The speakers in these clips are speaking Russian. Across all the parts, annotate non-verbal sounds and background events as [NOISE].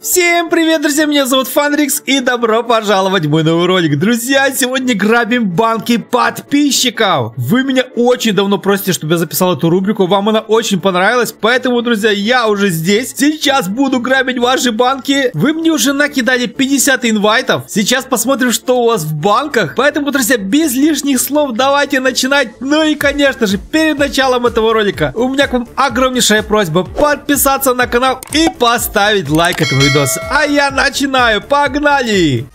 Всем привет, друзья, меня зовут Фанрикс и добро пожаловать в мой новый ролик. Друзья, сегодня грабим банки подписчиков. Вы меня очень давно просите, чтобы я записал эту рубрику, вам она очень понравилась, поэтому, друзья, я уже здесь. Сейчас буду грабить ваши банки. Вы мне уже накидали 50 инвайтов. Сейчас посмотрим, что у вас в банках. Поэтому, друзья, без лишних слов давайте начинать. Ну и, конечно же, перед началом этого ролика у меня к вам огромнейшая просьба подписаться на канал и поставить лайк этому видос. А я начинаю. Погнали!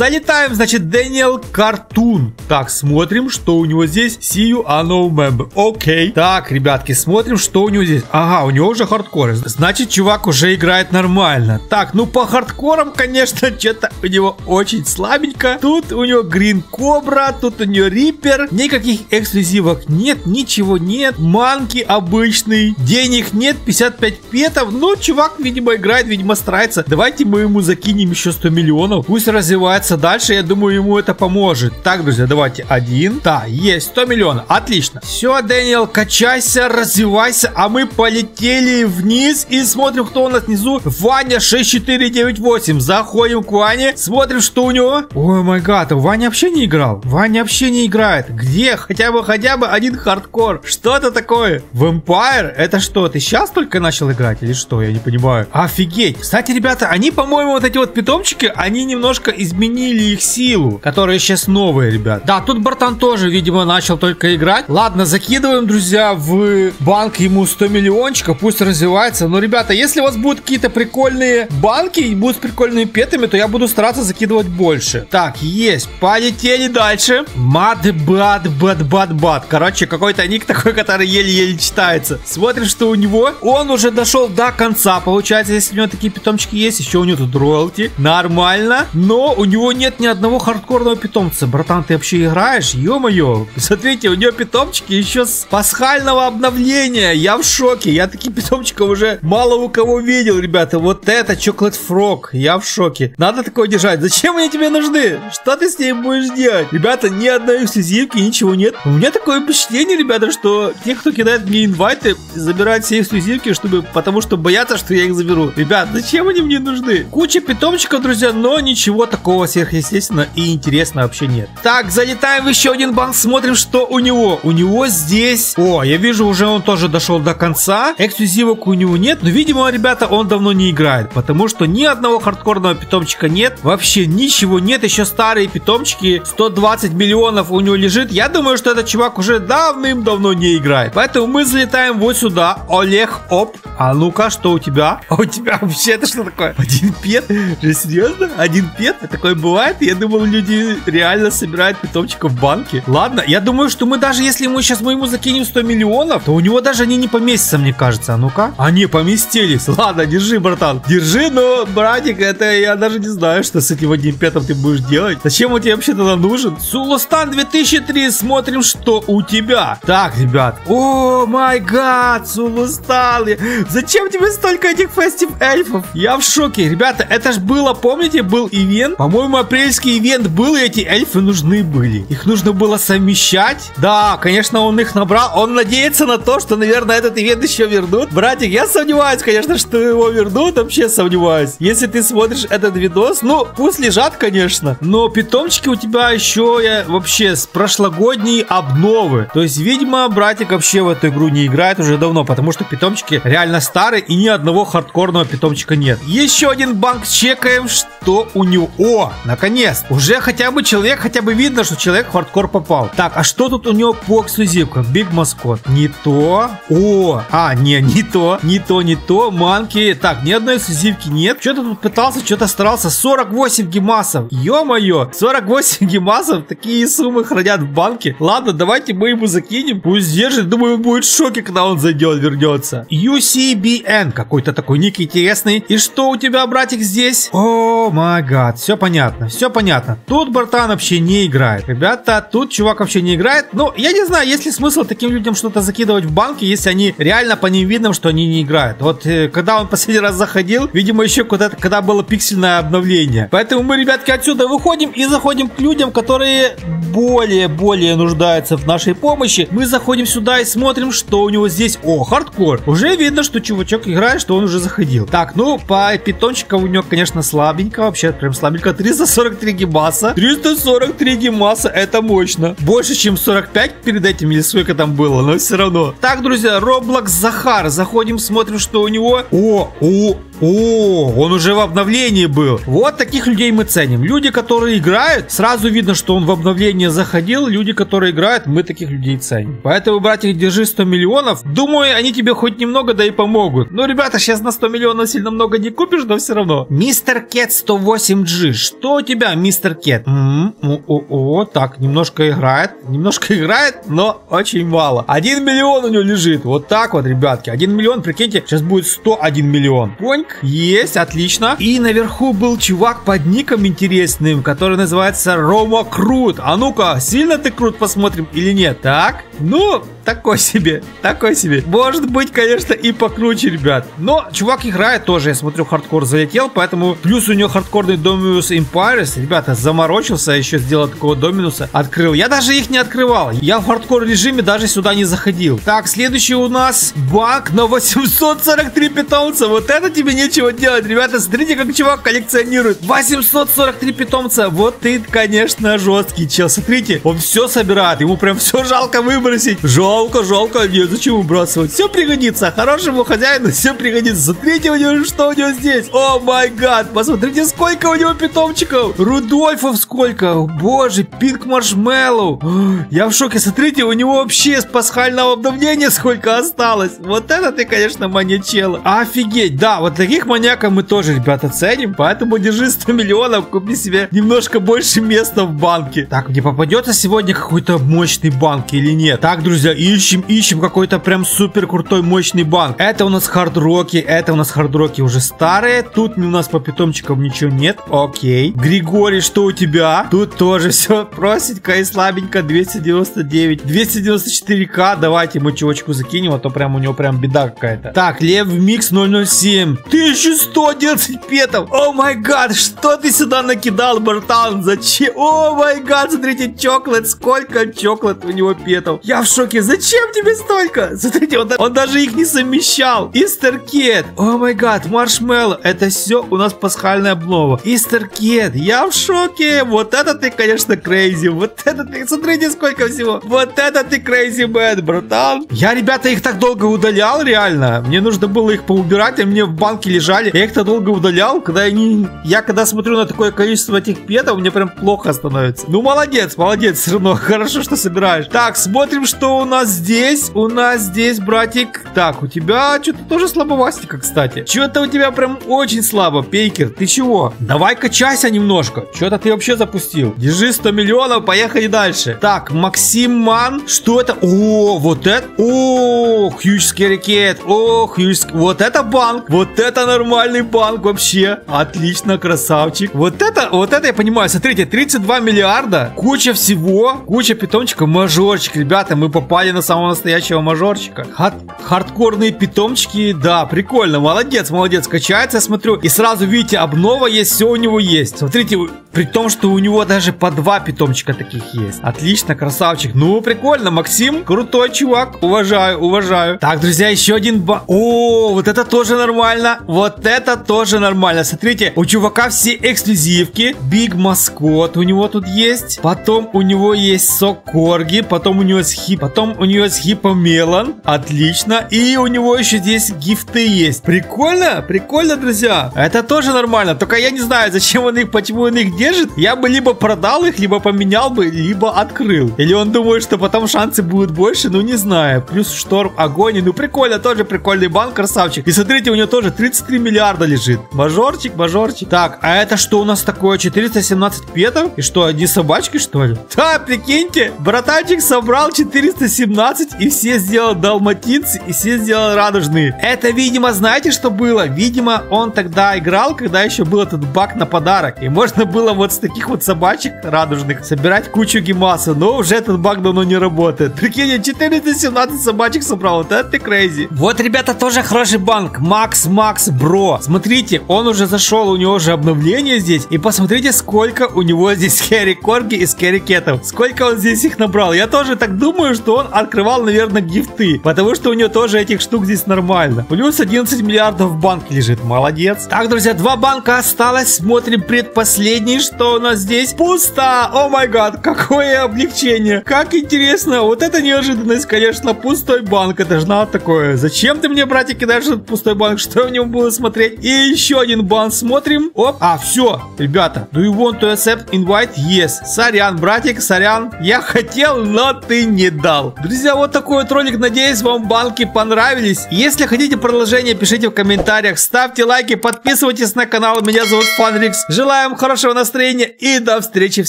Залетаем, значит, Дэниел Картун. Так, смотрим, что у него здесь. See you, unknown member. Окей. Так, ребятки, смотрим, что у него здесь. Ага, у него уже хардкор. Значит, чувак уже играет нормально. Так, ну по хардкорам, конечно, [LAUGHS] что-то у него очень слабенько. Тут у него Green Cobra, тут у него Reaper. Никаких эксклюзивок нет, ничего нет. Monkey обычный. Денег нет, 55 петов. Ну, чувак, видимо, играет, видимо, старается. Давайте мы ему закинем еще 100 миллионов. Пусть развивается двигаться дальше, я думаю, ему это поможет. Так, друзья, давайте один. Да, есть 100 миллионов. Отлично. Все, Дэниел, качайся, развивайся, а мы полетели вниз и смотрим, кто у нас внизу. Ваня 6498. Заходим к Ване, смотрим, что у него. Oh my God, Ваня вообще не играл. Ваня вообще не играет. Где? Хотя бы, хотя бы один хардкор. Что это такое? Vampire? Это что, ты сейчас только начал играть или что? Я не понимаю. Офигеть. Кстати, ребята, они, по-моему, вот эти вот питомчики, они немножко изменили изменили их силу, которые сейчас новые, ребят. Да, тут братан тоже, видимо, начал только играть. Ладно, закидываем, друзья, в банк ему 100 миллиончиков, пусть развивается. Но, ребята, если у вас будут какие-то прикольные банки и будут с прикольными петами, то я буду стараться закидывать больше. Так, есть. Полетели дальше. Мад, бад, бад, бад, бад. Короче, какой-то ник такой, который еле-еле читается. Смотрим, что у него. Он уже дошел до конца, получается, если у него такие питомчики есть. Еще у него тут роялти. Нормально. Но у него него нет ни одного хардкорного питомца. Братан, ты вообще играешь? Ё-моё. [LAUGHS] Смотрите, у него питомчики еще с пасхального обновления. Я в шоке. Я таких питомчиков уже мало у кого видел, ребята. Вот это Chocolate Frog. Я в шоке. Надо такое держать. Зачем они тебе нужны? Что ты с ней будешь делать? Ребята, ни одной эксклюзивки, ничего нет. У меня такое впечатление, ребята, что те, кто кидает мне инвайты, забирают все эксклюзивки, чтобы, потому что боятся, что я их заберу. Ребят, зачем они мне нужны? Куча питомчиков, друзья, но ничего такого сверхъестественно и интересно вообще нет. Так, залетаем в еще один банк, смотрим, что у него. У него здесь... О, я вижу, уже он тоже дошел до конца. Эксклюзивок у него нет, но, видимо, ребята, он давно не играет, потому что ни одного хардкорного питомчика нет. Вообще ничего нет, еще старые питомчики, 120 миллионов у него лежит. Я думаю, что этот чувак уже давным-давно не играет. Поэтому мы залетаем вот сюда. Олег Оп. А ну-ка, что у тебя? А у тебя вообще это что такое? Один пет? Же серьезно? Один пет? Такой бывает. Я думал, люди реально собирают питомчиков в банке. Ладно, я думаю, что мы даже если мы сейчас мы ему закинем 100 миллионов, то у него даже они не поместятся, мне кажется. А ну-ка. Они поместились. Ладно, держи, братан. Держи, но, братик, это я даже не знаю, что с этим одним петом ты будешь делать. Зачем он тебе вообще тогда нужен? Сулустан 2003. Смотрим, что у тебя. Так, ребят. О, май гад, Сулустан. Зачем тебе столько этих festive эльфов? Я в шоке. Ребята, это ж было, помните, был ивент? По-моему, апрельский ивент был, и эти эльфы нужны были. Их нужно было совмещать. Да, конечно, он их набрал. Он надеется на то, что, наверное, этот ивент еще вернут. Братик, я сомневаюсь, конечно, что его вернут. Вообще сомневаюсь. Если ты смотришь этот видос, ну, пусть лежат, конечно. Но питомчики у тебя еще я, вообще с прошлогодней обновы. То есть, видимо, братик вообще в эту игру не играет уже давно, потому что питомчики реально старые и ни одного хардкорного питомчика нет. Еще один банк чекаем, что у него... О, наконец. Уже хотя бы человек, хотя бы видно, что человек в хардкор попал. Так, а что тут у него по эксклюзивкам? Биг Маскот. Не то. О, а, не, не то. Не то, не то. Манки. Так, ни одной эксклюзивки нет. Что-то тут пытался, что-то старался. 48 гемасов. Ё-моё. 48 гемасов. Такие суммы хранят в банке. Ладно, давайте мы ему закинем. Пусть держит. Думаю, он будет в шоке, когда он зайдет, вернется. UC BBN. Какой-то такой ник интересный. И что у тебя, братик, здесь? О, май гад. Все понятно, все понятно. Тут братан вообще не играет. Ребята, тут чувак вообще не играет. Ну, я не знаю, есть ли смысл таким людям что-то закидывать в банки, если они реально по ним видно, что они не играют. Вот э, когда он последний раз заходил, видимо, еще куда-то, когда было пиксельное обновление. Поэтому мы, ребятки, отсюда выходим и заходим к людям, которые более-более нуждаются в нашей помощи. Мы заходим сюда и смотрим, что у него здесь. О, хардкор. Уже видно, что чувачок играет, что он уже заходил. Так, ну, по питончикам у него, конечно, слабенько. Вообще, прям слабенько. 343 гемаса. 343 гемаса, это мощно. Больше, чем 45 перед этим, или сколько там было, но все равно. Так, друзья, Roblox Захар. Заходим, смотрим, что у него. О, о, о, он уже в обновлении был. Вот таких людей мы ценим. Люди, которые играют, сразу видно, что он в обновление заходил. Люди, которые играют, мы таких людей ценим. Поэтому, братик, держи 100 миллионов. Думаю, они тебе хоть немного да и помогут. Ну, ребята, сейчас на 100 миллионов сильно много не купишь, но все равно. Мистер Кет 108G. Что у тебя, мистер Кет? О, так, немножко играет. Немножко [LAUGHS] играет, но очень мало. 1 миллион у него лежит. Вот так вот, ребятки. 1 миллион, прикиньте, сейчас будет 101 миллион. Понь? Есть, отлично. И наверху был чувак под ником интересным, который называется Рома Крут. А ну-ка, сильно ты крут посмотрим или нет? Так, ну, такой себе, такой себе. Может быть, конечно, и покруче, ребят. Но чувак играет тоже, я смотрю, хардкор залетел, поэтому плюс у него хардкорный Dominus Empyreus. Ребята, заморочился, еще сделал такого Доминуса, открыл. Я даже их не открывал. Я в хардкор режиме даже сюда не заходил. Так, следующий у нас баг на 843 питомца. Вот это тебе нечего делать, ребята. Смотрите, как чувак коллекционирует. 843 питомца. Вот ты, конечно, жесткий чел. Смотрите, он все собирает. Ему прям все жалко выбросить. Жалко, жалко. Нет, зачем выбрасывать? Все пригодится. Хорошему хозяину все пригодится. Смотрите, у него, что у него здесь. О май гад. Посмотрите, сколько у него питомчиков. Рудольфов сколько. Боже, пинк маршмеллоу. [GASPS] Я в шоке. Смотрите, у него вообще с пасхального обновления сколько осталось. Вот это ты, конечно, маньячела. Офигеть. Да, вот таких маньяков мы тоже, ребята, ценим. Поэтому держи 100 миллионов, купи себе немножко больше места в банке. Так, мне попадется сегодня какой-то мощный банк или нет? Так, друзья, ищем, ищем какой-то прям супер крутой мощный банк. Это у нас хардроки, это у нас хардроки уже старые. Тут у нас по питомчикам ничего нет. Окей. Григорий, что у тебя? Тут тоже [LAUGHS] все простенько и слабенько. 299. 294к. Давайте мы чувачку закинем, а то прям у него прям беда какая-то. Так, Лев Микс 007. 1111 петов. Oh my god, что ты сюда накидал, братан? Зачем? Oh my god, смотрите, chocolate. Сколько chocolate у него петов. Я в шоке. Зачем тебе столько? Смотрите, он, он даже их не совмещал. Easter Cat. Oh my god, marshmallow. Это все у нас пасхальная обнова. Easter Cat. Я в шоке. Вот это ты, конечно, crazy. Вот это ты. Смотрите, сколько всего. Вот это ты crazy bad, братан. Я, ребята, их так долго удалял, реально. Мне нужно было их поубирать, а мне в банке лежали. Я их так долго удалял, когда они... Я когда смотрю на такое количество этих петов, мне прям плохо становится. Ну, молодец, молодец, все равно. [LAUGHS] Хорошо, что собираешь. Так, смотрим что у нас здесь. У нас здесь, братик. Так, у тебя что-то тоже слабовастика, кстати. Что-то у тебя прям очень слабо, Пейкер. Ты чего? Давай качайся немножко. Что-то ты вообще запустил. Держи 100 миллионов, поехали дальше. Так, Максим Ман. Что это? О, вот это. О, Хьюжский ракет. О, Хьюжский. Вот это банк. Вот это нормальный банк вообще. Отлично, красавчик. Вот это, вот это я понимаю. Смотрите, 32 миллиарда. Куча всего. Куча питомчиков. Мажорчик, ребят ребята, мы попали на самого настоящего мажорчика. Хат хардкорные питомчики, да, прикольно, молодец, молодец, качается, я смотрю. И сразу, видите, обнова есть, все у него есть. Смотрите, при том, что у него даже по два питомчика таких есть. Отлично, красавчик. Ну, прикольно, Максим, крутой чувак, уважаю, уважаю. Так, друзья, еще один ба... О, вот это тоже нормально, вот это тоже нормально. Смотрите, у чувака все эксклюзивки. Биг Маскот у него тут есть. Потом у него есть Сок Корги, потом у него есть хип, потом у нее есть хипомелон, отлично, и у него еще здесь гифты есть. Прикольно, прикольно, друзья. Это тоже нормально, только я не знаю, зачем он их, почему он их держит. Я бы либо продал их, либо поменял бы, либо открыл. Или он думает, что потом шансы будут больше, ну не знаю. Плюс шторм, огонь, ну прикольно, тоже прикольный банк, красавчик. И смотрите, у него тоже 30 33 миллиарда лежит. Мажорчик, мажорчик. Так, а это что у нас такое? 417 петов? И что, одни собачки, что ли? [LAUGHS] Да, прикиньте, братанчик собрал 417 и все сделал далматинцы, и все сделал радужные. Это, видимо, знаете, что было? Видимо, он тогда играл, когда еще был этот баг на подарок. И можно было вот с таких вот собачек радужных собирать кучу гемаса. Но уже этот баг давно не работает. Прикинь, 417 собачек собрал. Вот это ты crazy. Вот, ребята, тоже хороший банк. Макс, Макс, Бро. Смотрите, он уже зашел, у него же обновление здесь. И посмотрите, сколько у него здесь [LAUGHS] Хэри Корги и Скэри Кетов. Сколько он здесь их набрал. Я тоже так думаю, что он открывал, наверное, гифты. Потому что у него тоже этих штук здесь нормально. Плюс 11 миллиардов в банке лежит. Молодец. Так, друзья, два банка осталось. Смотрим предпоследний, что у нас здесь. Пусто. О май гад, какое облегчение. Как интересно. Вот это неожиданность, конечно. Пустой банк. Это же надо такое. Зачем ты мне, братик, кидаешь этот пустой банк? Что в нем буду смотреть? И еще один банк смотрим. Оп. А, все. Ребята, do you want to accept invite? Yes. Сорян, братик, сорян. Я хотел, но ты не дал. Друзья, вот такой вот ролик. Надеюсь, вам банки понравились. Если хотите продолжение, пишите в комментариях. Ставьте лайки, подписывайтесь на канал. Меня зовут Фанрикс. Желаем хорошего настроения и до встречи в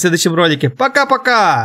следующем ролике. Пока-пока!